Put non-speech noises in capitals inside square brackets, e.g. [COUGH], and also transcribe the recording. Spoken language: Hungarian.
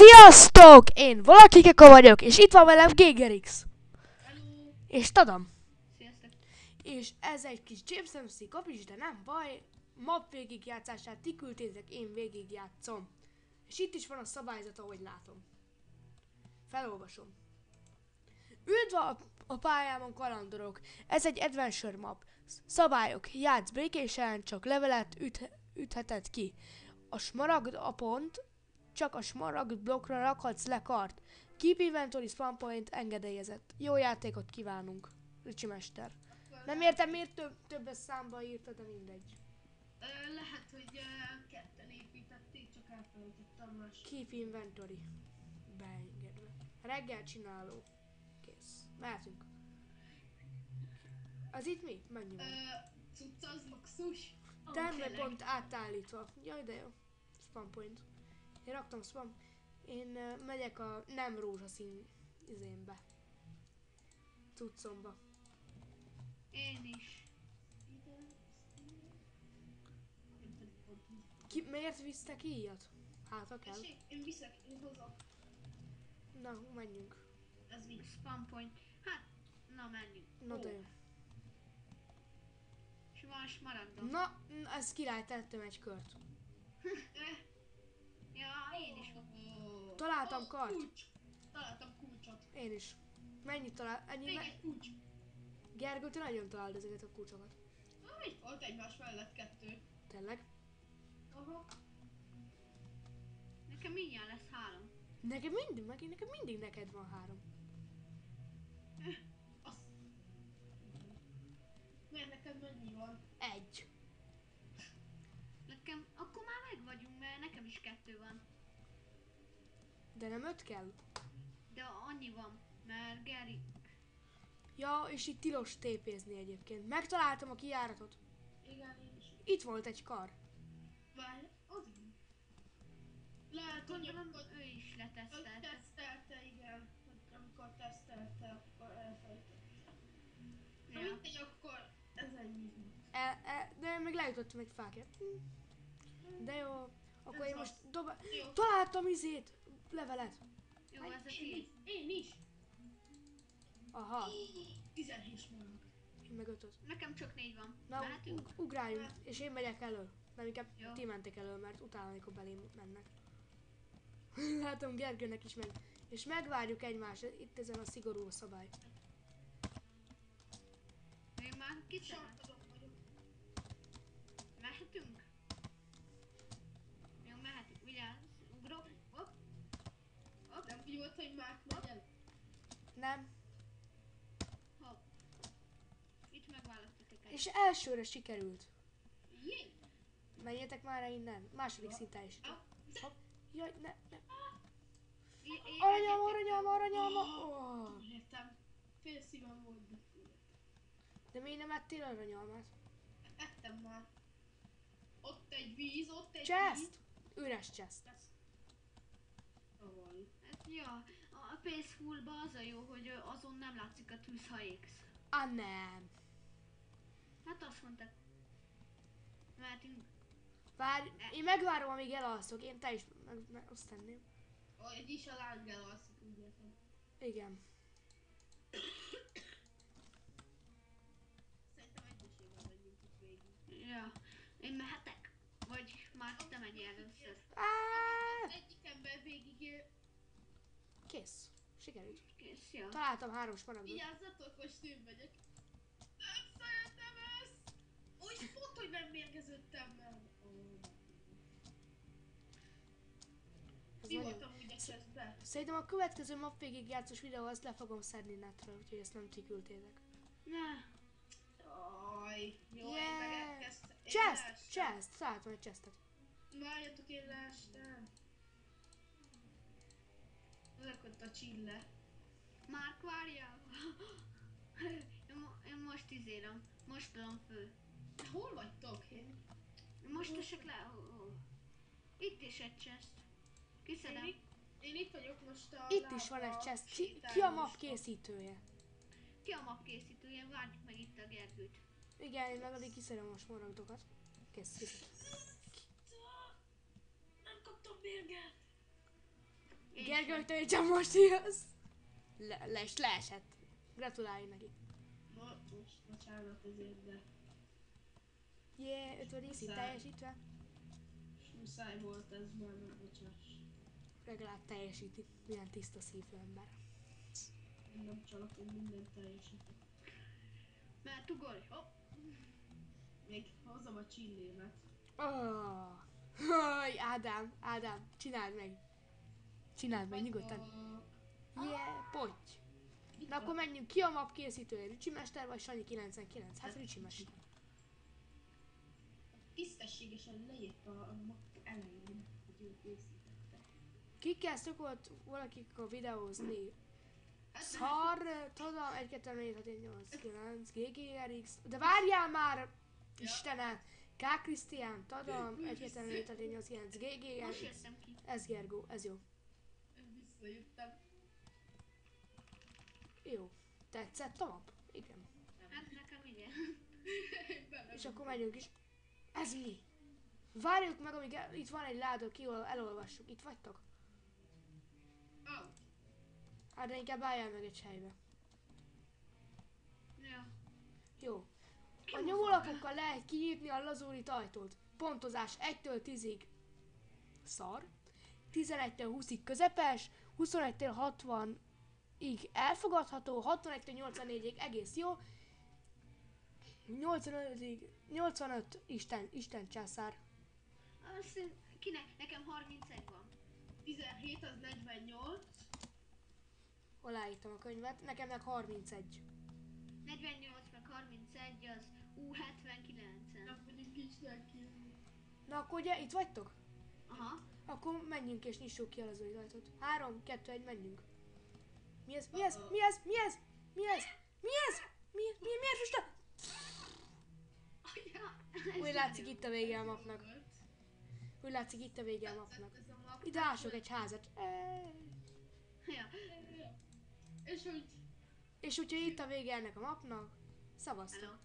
Sziasztok! Én Valakikeka vagyok, és itt van velem Gigerix. Hello! És Tadam. Sziasztok! És ez egy kis James MC kapis, de nem baj. Map végigjátszását ti küldtétek, én végigjátszom. És itt is van a szabályzat, ahogy látom. Felolvasom. Üdv a, a pályámon kalandorok! Ez egy adventure map. Szabályok. Játsz békésen, csak levelet üt, ütheted ki. A smaragd a pont, csak a smaragd blokkra rakhatsz le kart. Keep inventory spawn point engedélyezett. Jó játékot kívánunk, Ricsi Mester. Nem értem, miért több, többes számba írtad, de mindegy. Lehet, hogy ketten építették, csak elfelejtettem más. Keep inventory. Beengedve. Reggel csináló. Kész. Mehetünk. Az itt mi? Mennyi van? cucc az luxus. Terme pont átállítva. Jaj, de jó. Spam point. Én raktam spam. Én uh, megyek a nem rózsaszín izénbe. Cuccomba. Én is. Ki, miért visztek ilyet? Hát, ha kell. Én viszek, én hozok. Na, menjünk. Ez mi? Spam point. Hát, na menjünk. Na, de jó. És van smaragdom. Na, ez király, tettem egy kört. Találtam Ó, kart. Kulcs. Találtam kulcsot. Én is. Mennyit talál? Ennyi Még me- egy kulcs. Gergő, te nagyon találd ezeket a kulcsokat. Ah, itt volt egymás mellett kettő. Tényleg? Aha. Nekem mindjárt lesz három. Nekem mindig, meg nekem mindig neked van három. [LAUGHS] Az. Miért neked mennyi van? Egy. Nekem, akkor már meg vagyunk, mert nekem is kettő van. De nem öt kell? De annyi van, mert Geri... Ja, és itt tilos tépézni egyébként. Megtaláltam a kijáratot. Igen, én is. Itt volt egy kar. Várj, az. Lehet, hogy ő is ő letesztelte. tesztelte, igen. Amikor tesztelte, akkor elfelejtette. Na Ja. mindegy, akkor ez ennyi. E, e, de meg lejutottam egy fákra. Hm. De jó. Akkor Ez én most dob... Jó. Találtam izét! Levelet. Jó, ez a Én is, tiéd. én is. Aha. 17 vannak. Én meg ötöt. Nekem csak négy van. Na, Mehetünk? ug- ugráljunk. És én megyek elő. Nem, inkább Jó. ti mentek elő, mert utálom, amikor belém mennek. [LAUGHS] Látom, Gergőnek is megy. És megvárjuk egymást, itt ezen a szigorú szabály. Én már kiszedem. Hogy el. Nem. Hopp. Itt megválasztok egy. És elsőre sikerült. Jé! Menjetek már innen. Második szinten is. Hopp. Jaj, ne, ne. Egyetértek. aranyalma, aranyalma. Oh. Értem. Fél szívem volt, de De miért nem ettél aranyalmát? ettem már. Ott egy víz, ott egy víz. Chest! Üres chest. Ez. Ja, a Peaceful-ba az a jó, hogy azon nem látszik a tűz, ha égsz. Ah, nem. Hát azt mondták. Mehetünk. Várj, én megvárom, amíg elalszok. Én te is meg, meg azt tenném. Egy is a lángel alszik, úgy értem. Igen. Szerintem egyesével megyünk itt végig. Ja, én mehetek? Vagy már te menj először. Á, egyik ember végig. Kész. Sikerült. Kész, ja. Találtam három smaragdot. Vigyázzatok, most én megyek. Nem szeretem ezt! Úgy pont, hogy nem mérgeződtem meg. Ez Mi nagyon... voltam úgy a chestbe? Szerintem a következő map végig játszós videó azt le fogom szedni netre, úgyhogy ezt nem ti küldtétek. Ne. Aj, jó, Yeah. én Chest! Chest! Találtam egy chestet. Várjatok, én leestem. Ott a csille. Márk, várjál! [LAUGHS] én, mo- én most izélem. Most tudom föl. Hol vagytok? Én, Én most esek le. Ó, ó. Itt is egy chest. én, Kiszedem. itt, én itt vagyok most a Itt is van egy chest. Ki, ki a map készítője? Ki a map készítője? Várjuk meg itt a Gergőt. Igen, én meg addig kiszedem a smaragdokat. Kész, kész. Nem kaptam mérget! Te csak most jössz. Le, le, és leesett. Gratulálj neki. Most bocsánat ezért, de Yeah, 50 szint teljesítve. muszáj volt ez már, meg bocsáss. Legalább teljesíti. Milyen tiszta szívű ember. Én nem csalok, én mindent teljesítek. Mert ugorj, hopp. Még hozom a csillémet. Oh. Haj, Ádám, Ádám, csináld meg. Csináld meg, nyugodtan. Yeah, potty. Itt Na akkor menjünk ki a map készítője, Ricsi Mester vagy Sanyi 99? Hát Ricsi Mester. Tisztességesen leírta a map elején, hogy ő készítette. Kikkel szokott valakik a videózni? Hát, Szar, tudom, 1 2 4 6 7 8 9 GGRX, de várjál már! Istenem! K. Krisztián, tudom, 1 2 4 6 7 8 9 Most GGRX. Ez Gergó, ez jó. Visszajöttem. Jó. Tetszett a map? Igen. Hát nekem igen. [LAUGHS] És akkor megyünk is. Ez mi? Várjuk meg, amíg el, itt van egy láda, ki elolvassuk. Itt vagytok? Out. Hát de inkább álljál meg egy helybe. Ja. Jó. A nyomólapokkal lehet kinyitni a lazúrit ajtót. Pontozás 1-től 10-ig szar. 11-től 20-ig közepes. 21-től 60-ig elfogadható. 61-től 84-ig egész jó. 85-ig 85 Isten, Isten császár. Azt kinek? Nekem 31 van. 17 az 48. Aláírtam a könyvet. Nekem meg 31. 48 meg 31 az U79-en. Nem vagyunk is neki. Na akkor ugye itt vagytok? Aha. Akkor menjünk és nyissuk ki az ajtót. 3, 2, 1, menjünk. Mi ez? Mi ez? Mi ez? Mi ez? Mi ez? Mi ez? Mi, mi, miért. Ja, Úgy látszik itt a vége a mapnak. Úgy látszik itt a vége a mapnak. Ide ások egy házat. És hogy... És úgyhogy itt a vége ennek a mapnak. Szavaztok.